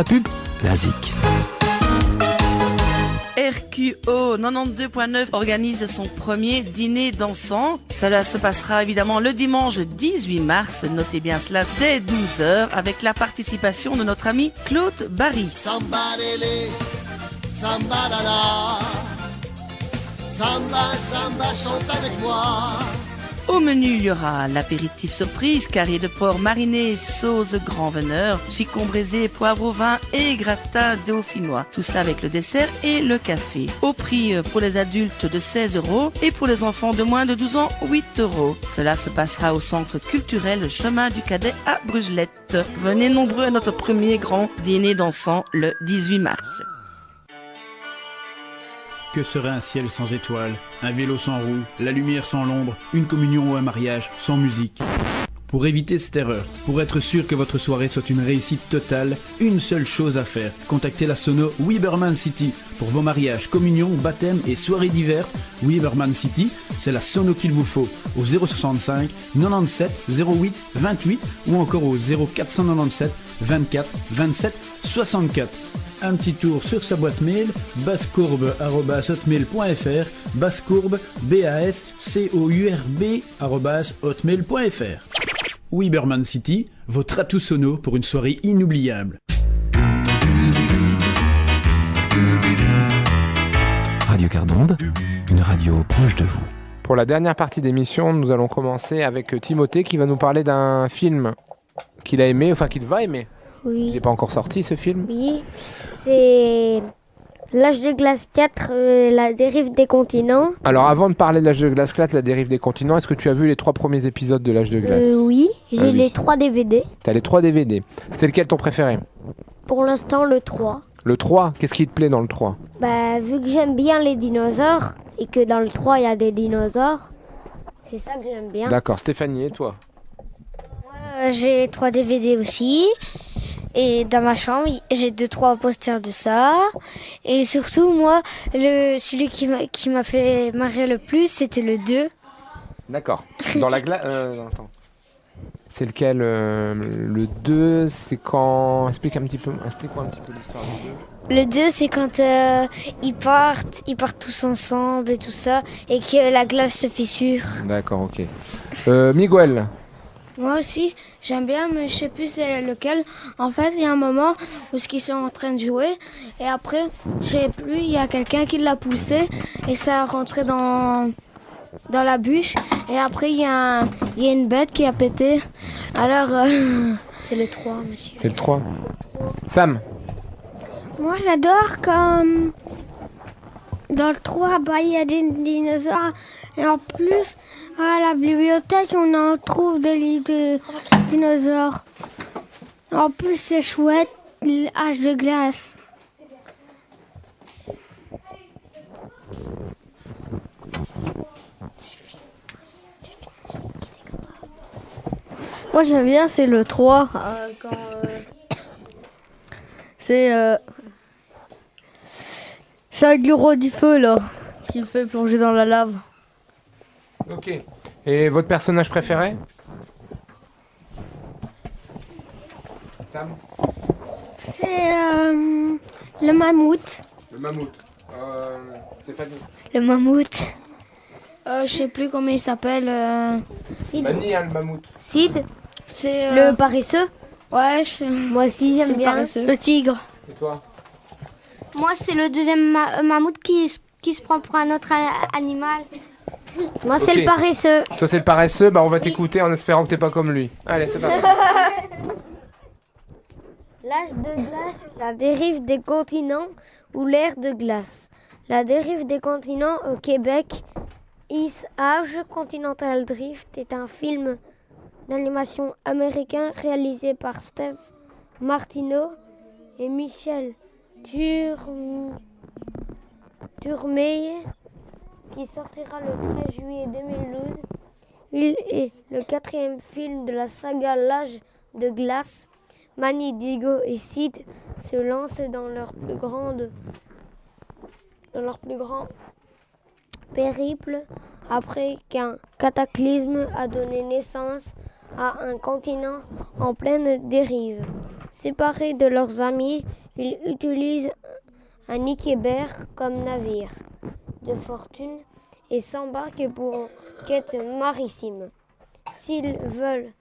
La pub, la ZIC. RQO 92.9 organise son premier dîner dansant. Cela se passera évidemment le dimanche 18 mars, notez bien cela, dès 12h, avec la participation de notre ami Claude Barry. Samba lélé, samba la la. Samba, samba, chante avec moi. Au menu, il y aura l'apéritif surprise, carré de porc mariné, sauce grand veneur, chicon braisé, poivre au vin et gratin dauphinois. Tout cela avec le dessert et le café. Au prix euh, pour les adultes de 16 euros et pour les enfants de moins de 12 ans, 8 euros. Cela se passera au centre culturel Chemin du Cadet à Brugelette. Venez nombreux à notre premier grand dîner dansant le 18 mars. Que serait un ciel sans étoiles, un vélo sans roue, la lumière sans l'ombre, une communion ou un mariage sans musique? Pour éviter cette erreur, pour être sûr que votre soirée soit une réussite totale, une seule chose à faire. Contactez la sono Weberman City pour vos mariages, communions, baptêmes et soirées diverses. Weberman City, c'est la sono qu'il vous faut au 065 97 08 28 ou encore au 0497 24 27 64 un petit tour sur sa boîte mail bascourbe.hotmail.fr bascourbe b a s c o u r b hotmail.fr Weberman City, votre atout sono pour une soirée inoubliable. Radio Cardonde, une radio proche de vous. Pour la dernière partie d'émission, nous allons commencer avec Timothée qui va nous parler d'un film qu'il a aimé, enfin qu'il va aimer. Oui. Il n'est pas encore sorti ce film? Oui, c'est L'âge de glace 4, euh, la dérive des continents. Alors avant de parler de l'âge de glace 4, la dérive des continents, est-ce que tu as vu les trois premiers épisodes de l'âge de glace? Euh, oui, j'ai Ah oui. les 3 DVD. T'as les trois DVD. C'est lequel ton préféré? Pour l'instant, le 3. Le 3, qu'est-ce qui te plaît dans le 3 Bah, vu que j'aime bien les dinosaures et que dans le 3 il y a des dinosaures, c'est ça que j'aime bien. D'accord, Stéphanie et toi? Euh, j'ai trois DVD aussi. Et dans ma chambre, j'ai deux, trois posters de ça. Et surtout, moi, le, celui qui m'a, fait marrer le plus, c'était le 2. D'accord. Dans la glace... Euh. C'est lequel euh, Le 2, c'est quand... Explique un petit peu, explique-moi un petit peu l'histoire du 2. Le 2, c'est quand euh, ils partent, ils partent tous ensemble et tout ça, et que la glace se fissure. D'accord, ok. Miguel, Moi aussi, j'aime bien, mais je sais plus c'est lequel. En fait, il y a un moment où ils sont en train de jouer, et après, je sais plus, il y a quelqu'un qui l'a poussé, et ça a rentré dans, dans la bûche, et après, il y, a un- il y a une bête qui a pété. Alors, euh, c'est le 3, monsieur. c'est le 3. Sam Moi, j'adore comme dans le 3, bah, il y a des dinosaures. Et en plus, à la bibliothèque, on en trouve des livres de dinosaures. En plus, c'est chouette, l'âge de glace. Moi j'aime bien, c'est le 3. euh, euh, c'est. euh, C'est avec le roi du feu là, qui le fait plonger dans la lave. Ok. Et votre personnage préféré? Sam? C'est euh, le mammouth. Le mammouth. Euh, Stéphanie? Le mammouth. Euh, je sais plus comment il s'appelle. euh, Mani, hein, le mammouth. Sid C'est. euh, Le paresseux? Ouais, je... Moi aussi, j'aime le bien. paresseux. Le tigre. Et toi? Moi, c'est le deuxième ma- mammouth qui, qui se prend pour un autre animal. Moi, c'est le paresseux. Toi, c'est le paresseux, bah on va t'écouter en espérant que t'es pas comme lui. Allez, c'est parti. L'âge de glace, la dérive des continents ou l'ère de glace? La dérive des continents au Québec, Ice Age Continental Drift est un film d'animation américain réalisé par Steve Martineau et Michel Turmeyer qui sortira le 13 juillet 2012. Il est le quatrième film de la saga L'âge de glace. Manny, Digo et Sid se lancent dans leur plus grande dans leur plus grand périple après qu'un cataclysme a donné naissance à un continent en pleine dérive. Séparés de leurs amis, ils utilisent un Ikébert comme navire de fortune et s'embarquent pour quête marítime. S'ils veulent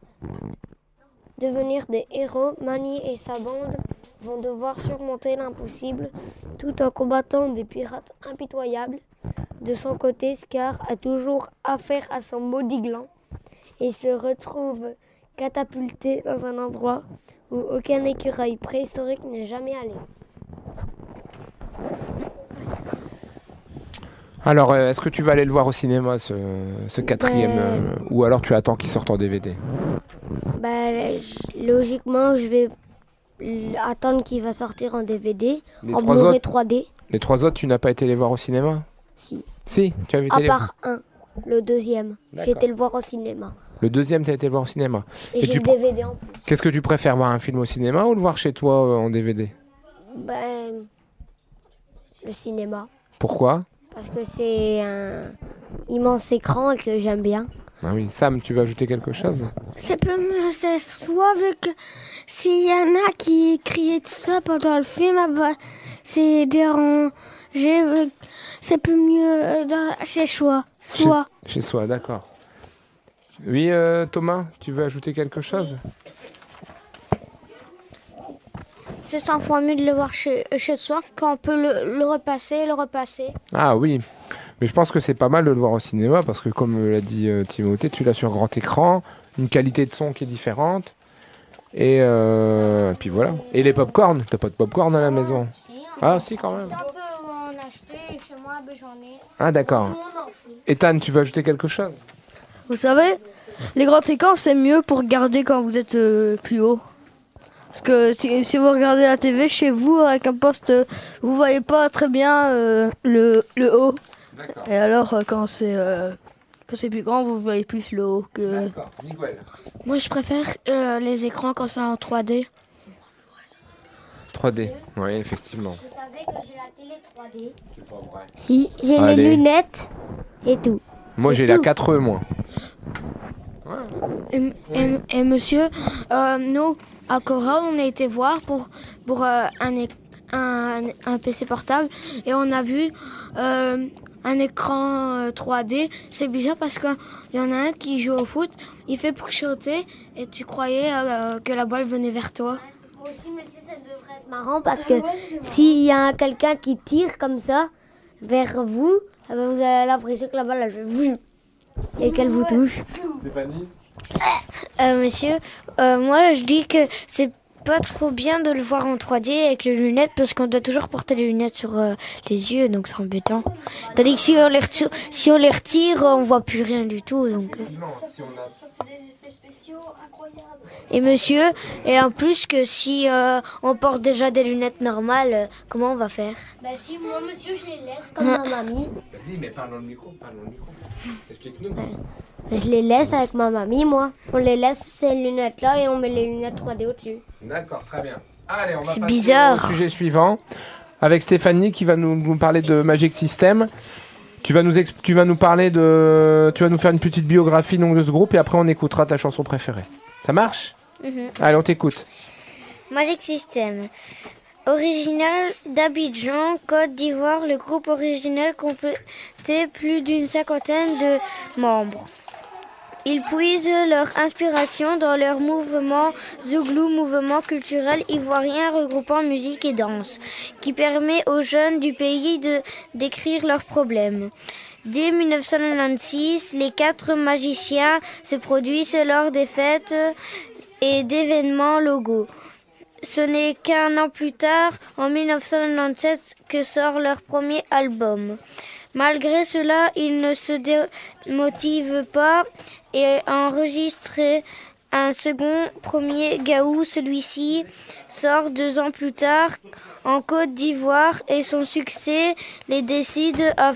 devenir des héros, Manny et sa bande vont devoir surmonter l'impossible tout en combattant des pirates impitoyables. De son côté, Scar a toujours affaire à son maudit gland et se retrouve catapulté dans un endroit où aucun écureuil préhistorique n'est jamais allé. Alors, euh, est-ce que tu vas aller le voir au cinéma, ce, ce quatrième, Ben- euh, ou alors tu attends qu'il sorte en DVD Bah, j- logiquement, je vais attendre qu'il va sortir en DVD, Les en Blu-ray autres? 3D. Les trois autres, tu n'as pas été les voir au cinéma? Si. Si, tu avais été À les part un, le deuxième. J'ai été le voir au cinéma. Le deuxième, tu as été le voir au cinéma. Et, j'ai tu le DVD en plus. Qu'est-ce que tu préfères voir un film au cinéma ou le voir chez toi euh, en DVD Ben, le cinéma. Pourquoi? Parce que c'est un immense écran que j'aime bien. Ah oui, Sam, tu veux ajouter quelque chose? Ça peut me c'est soit avec s'il y en a qui criaient tout ça pendant le film, ah bah, c'est dérangé. Ça peut mieux euh, dans, chez soi. Soit. Chez, chez soi, d'accord. Oui, euh, Thomas, tu veux ajouter quelque chose? C'est 100 fois mieux de le voir chez, chez soi quand on peut le, le repasser, le repasser. Ah oui, mais je pense que c'est pas mal de le voir au cinéma parce que comme l'a dit euh, Timothée, tu l'as sur grand écran, une qualité de son qui est différente. Et euh, puis voilà. Et les pop-corn T'as pas de pop-corn à la maison? Ah si quand même. Ah d'accord. Ethan, tu veux ajouter quelque chose? Vous savez, les grands écrans, c'est mieux pour regarder quand vous êtes euh, plus haut. Parce que si, si vous regardez la TV chez vous avec un poste, euh, vous voyez pas très bien euh, le, le haut. Et alors, quand c'est euh, quand c'est plus grand, vous voyez plus le haut que. D'accord, Miguel. Moi, je préfère euh, les écrans quand c'est en 3D. 3D, oui, effectivement. Vous savez que j'ai la télé 3D C'est pas vrai. Si, j'ai les lunettes et tout. Moi j'ai la 4E, moi. Et, et- et monsieur, euh, nous, à Cora, on a été voir pour, pour euh, un, un, un PC portable et on a vu euh, un écran euh, 3D. C'est bizarre parce qu'il y en a un qui joue au foot, il fait pour sauter et tu croyais euh, que la balle venait vers toi. Moi aussi, monsieur, ça devrait être marrant parce que s'il y a quelqu'un qui tire comme ça vers vous, eh ben, vous avez l'impression que la balle elle fait et qu'elle vous touche. Stéphanie Euh, monsieur, euh, moi je dis que c'est pas trop bien de le voir en 3D avec les lunettes parce qu'on doit toujours porter les lunettes sur euh, les yeux donc c'est embêtant. Tandis que si on les retire, si on les retire on voit plus rien du tout donc. euh. Et monsieur, et en plus que si euh, on porte déjà des lunettes normales, euh, comment on va faire? Bah si, moi, monsieur, je les laisse comme ma mamie. Vas-y, mais parle dans le micro, parle dans le micro. Explique-nous. Je les laisse avec ma mamie, moi. On les laisse ces lunettes-là et on met les lunettes 3D au-dessus. D'accord, très bien. Allez, on va C'est passer bizarre. au sujet suivant avec Stéphanie qui va nous, nous parler de Magic System. Tu vas nous exp- tu vas nous parler de tu vas nous faire une petite biographie donc de ce groupe et après on écoutera ta chanson préférée. Ça marche? Allez, on t'écoute. Magic System. Original d'Abidjan, Côte d'Ivoire, le groupe originel comptait plus d'une cinquantaine de membres. Ils puisent leur inspiration dans leur mouvement Zouglou, mouvement culturel ivoirien regroupant musique et danse, qui permet aux jeunes du pays de décrire leurs problèmes. Dès 1996, les quatre magiciens se produisent lors des fêtes et d'événements logos. Ce n'est qu'un an plus tard, en 1997, que sort leur premier album. Malgré cela, ils ne se démotivent pas et enregistrent un second premier Gaou. Celui-ci sort deux ans plus tard en Côte d'Ivoire et son succès les décide à,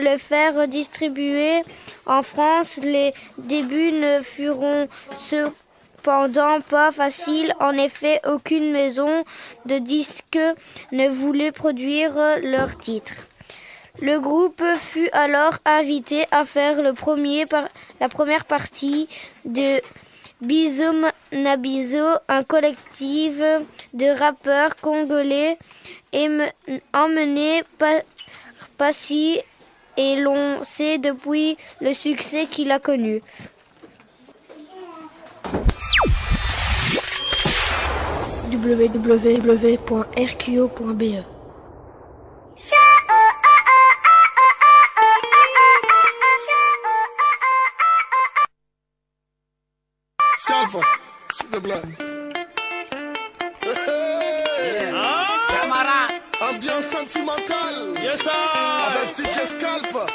le faire distribuer en France. Les débuts ne furent cependant pas faciles. En effet, aucune maison de disques ne voulait produire leur titre. Le groupe fut alors invité à faire le premier par- la première partie de Bizo Nabizo, un collectif de rappeurs congolais emmené par Passy et l'on sait depuis le succès qu'il a connu. www.rqo.be s'il te plaît. Camarade. Ambiance sentimentale. Yes, sir. Avec DJ Scalp.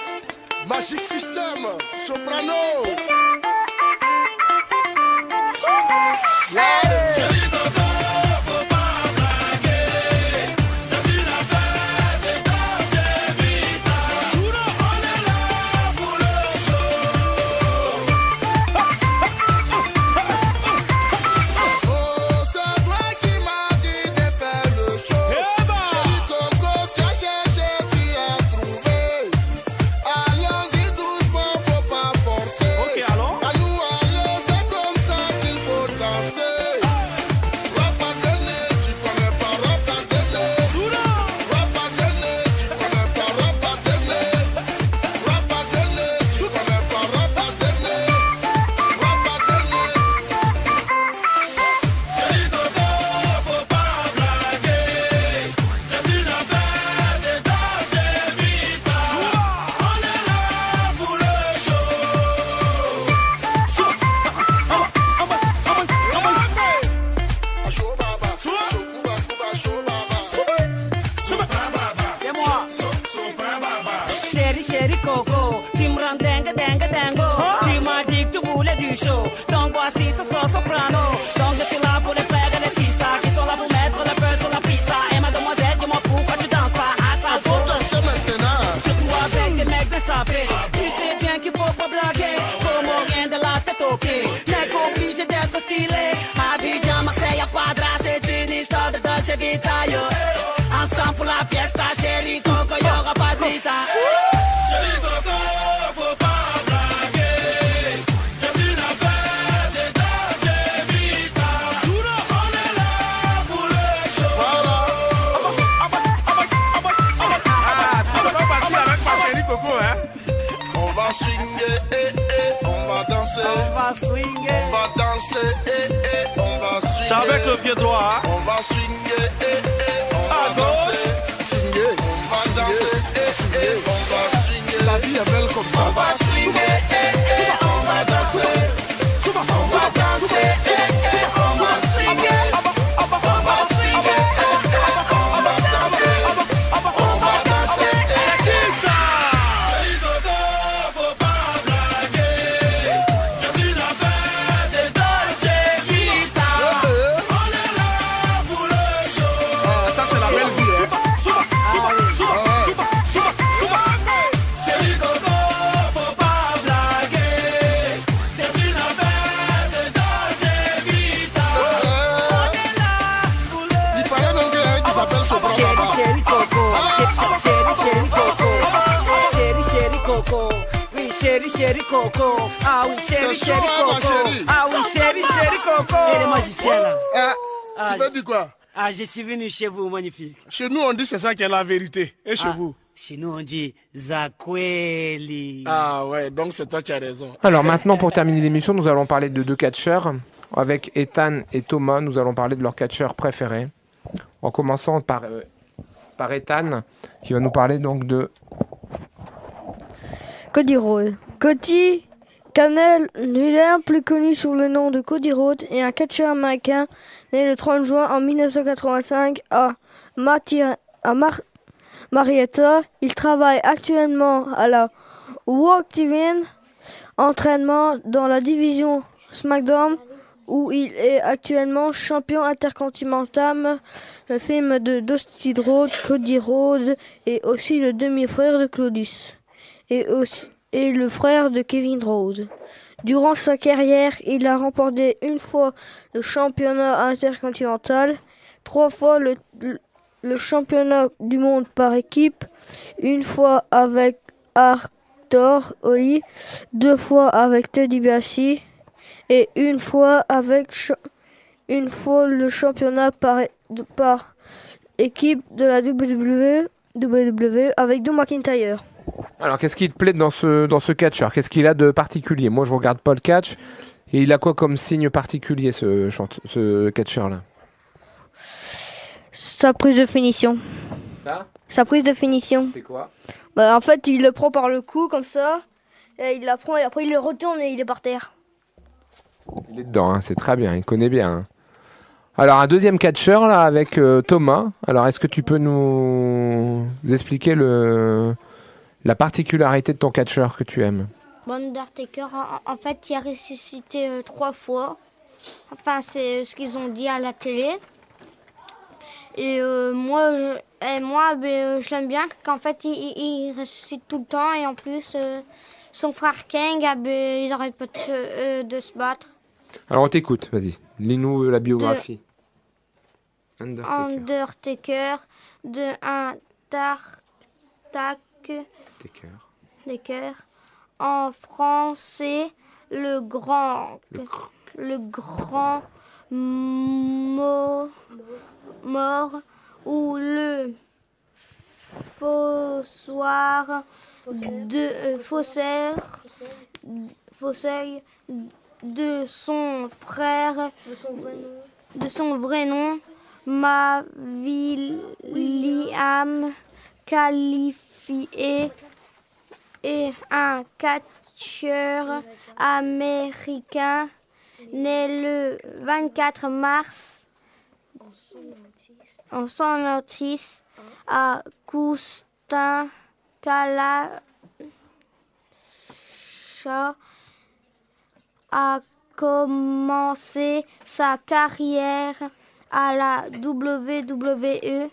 Magic System. Soprano. Oh, danser. On va swinguer. On va danser, eh, eh, on va swinguer. C'est avec le pied droit, hein? On va swinguer, eh, eh, on va danser. Swinguer, on va danser, eh, eh, on va swinguer. La vie est belle comme ça. On va swinguer, eh, eh, chérie Coco, ah oui, hein, ma Coco, ah oui, chérie, chérie Coco. Et les magiciens là. Eh, tu veux dire quoi? Ah, je suis venu chez vous, magnifique. Chez nous, on dit c'est ça qui est la vérité. Et chez Ah, vous? Chez nous, on dit Zakweli. Ah ouais, donc c'est toi qui as raison. Alors maintenant, pour terminer l'émission, nous allons parler de deux catcheurs. Avec Ethan et Thomas, nous allons parler de leurs catcheurs préférés. En commençant par, euh, par Ethan, qui va nous parler donc de Cody Rhodes. Cody Cannell Miller, plus connu sous le nom de Cody Rhodes, est un catcheur américain né le 30 juin en 1985 à, Marietta. Il travaille actuellement à la Walk TV, entraînement dans la division SmackDown, où il est actuellement champion intercontinental. Le film de Dusty Rhodes, Cody Rhodes, est aussi le demi-frère de Claudius et, et le frère de Kevin Rose. Durant sa carrière, il a remporté une fois le championnat intercontinental, trois fois le, championnat du monde par équipe, une fois avec Arthur Holly, deux fois avec Teddy Biassi et une fois avec une fois le championnat par, équipe de la WWE, WWE avec Drew McIntyre. Alors, qu'est-ce qui te plaît dans ce, dans ce catcheur Qu'est-ce qu'il a de particulier? Moi, je regarde pas le catch. Et il a quoi comme signe particulier, ce, ce catcheur-là? Sa prise de finition. Ça? Sa prise de finition. C'est quoi? Bah, en fait, il le prend par le cou comme ça. Et il la prend et après il le retourne et il est par terre. Il est dedans, hein, c'est très bien, il connaît bien. hein. Alors un deuxième catcheur là avec euh, Thomas. Alors est-ce que tu peux nous expliquer le la particularité de ton catcheur que tu aimes Undertaker, en, en fait, il a ressuscité euh, trois fois. Enfin, c'est ce qu'ils ont dit à la télé. Et euh, moi, je, et moi ben, euh, je l'aime bien qu'en fait, il, il- il ressuscite tout le temps. Et en plus, euh, son frère Kang, ah, ben, ils n'arrêtent pas de, se- euh, de se battre. Alors on t'écoute, vas-y. Lis-nous la biographie. Undertaker. Undertaker de un tar des cœurs. En français, le grand, le, grand. Mot, mort ou le fossoir de euh, faussaire, fausseil de son frère, de son vrai nom, Maviliam qualifié et un catcheur américain né le 24 mars en 196 à Coustin, Calacha, a commencé sa carrière à la. WWE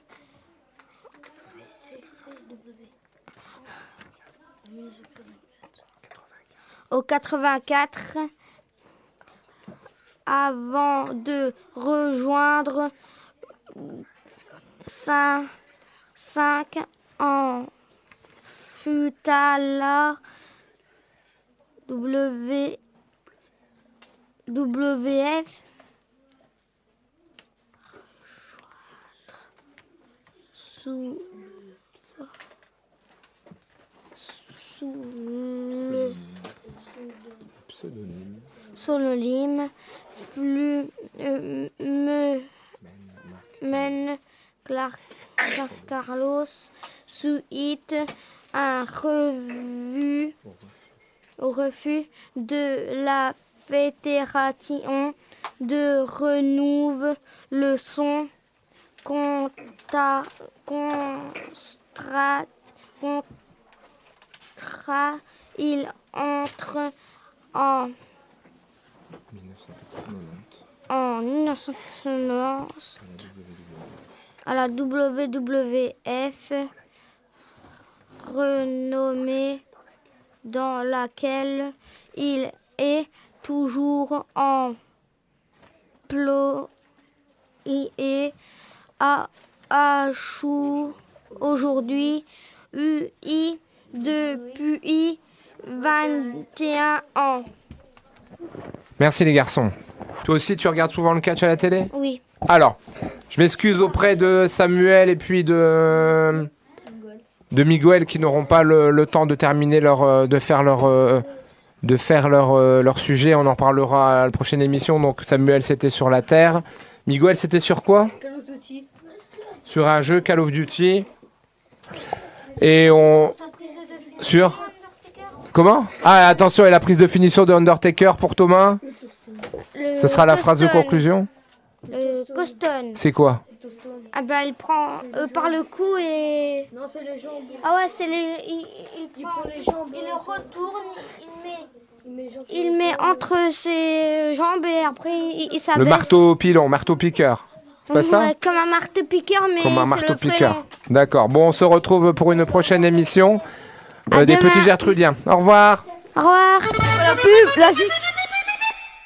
au 84 avant de rejoindre 5, en Futala W WF sous sous Pseudonyme. Sololime, Flu, euh, me, Men, Clark, Clark Carlos, Suite, un revue, au refus de la fédération de renouve le son contra, constra, contrat, il entre en en 1990 à la WWF renommée dans laquelle il est toujours en et à Achou aujourd'hui UI depuis 21 ans. Merci les garçons. Toi aussi, tu regardes souvent le catch à la télé? Oui. Alors, je m'excuse auprès de Samuel et puis de de Miguel qui n'auront pas le, le temps de terminer leur euh, de faire leur euh, de faire leur euh, leur sujet. On en parlera à la prochaine émission. Donc Samuel c'était sur la Terre. Miguel c'était sur quoi? Sur un jeu Call of Duty. Et on sur comment Ah attention et la prise de finition de Undertaker pour Thomas. Le Ce sera la phrase de conclusion. Le Coston. C'est quoi Ah ben il prend euh, par le cou et. Non, c'est les jambes. Ah ouais, c'est les. Il, il, Il prend prend les jambes. Il le retourne, il met. Il met, Il entre ses jambes et après il, il s'abaisse. Le marteau pilon, marteau piqueur. C'est pas ça Comme un marteau piqueur, mais Comme un marteau piqueur. D'accord. Bon, on se retrouve pour une prochaine émission des demain. petits Gertrudiens. Au revoir. Au revoir. La pub, la vie.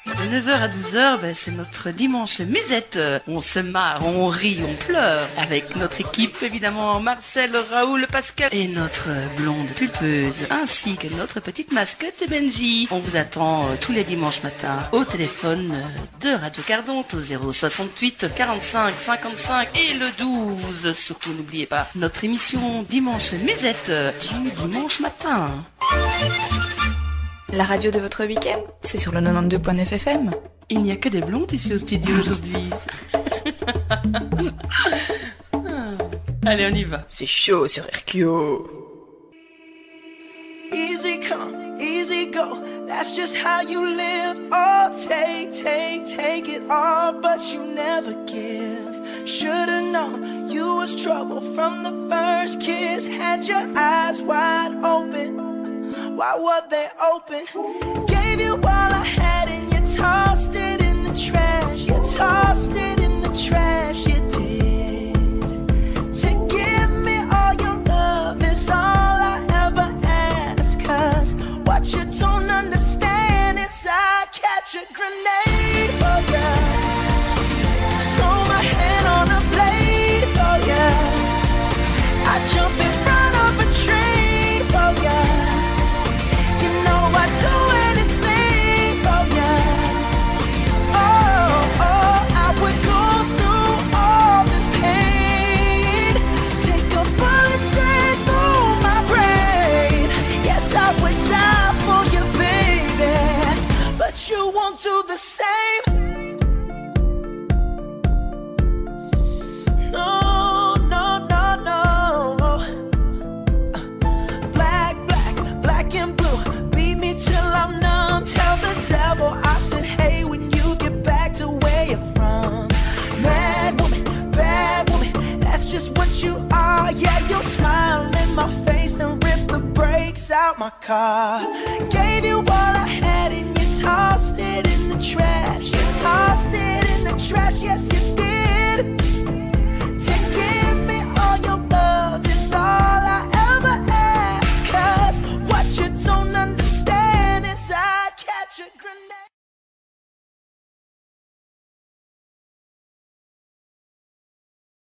De 9h à 12h, ben, c'est notre dimanche musette. On se marre, on rit, on pleure. Avec notre équipe, évidemment, Marcel, Raoul, Pascal et notre blonde pulpeuse, ainsi que notre petite mascotte Benji. On vous attend euh, tous les dimanches matins au téléphone de Radio Cardon au 068 45 55 et le 12. Surtout, n'oubliez pas notre émission Dimanche musette euh, du dimanche matin. La radio de votre week-end, c'est sur le 92.9fm. Il n'y a que des blondes ici au studio aujourd'hui. Allez, on y va. C'est chaud sur RQO. Easy come, easy go. That's just how you live. Oh, take, take, take it all, but you never give. Should've known you was trouble from the first kiss. Had your eyes wide open. why were they open? Gave you all I had and you tossed it in the trash. You tossed it in the trash. my car. Gave you all I had and you tossed it in the trash. You tossed it in the trash, yes you did.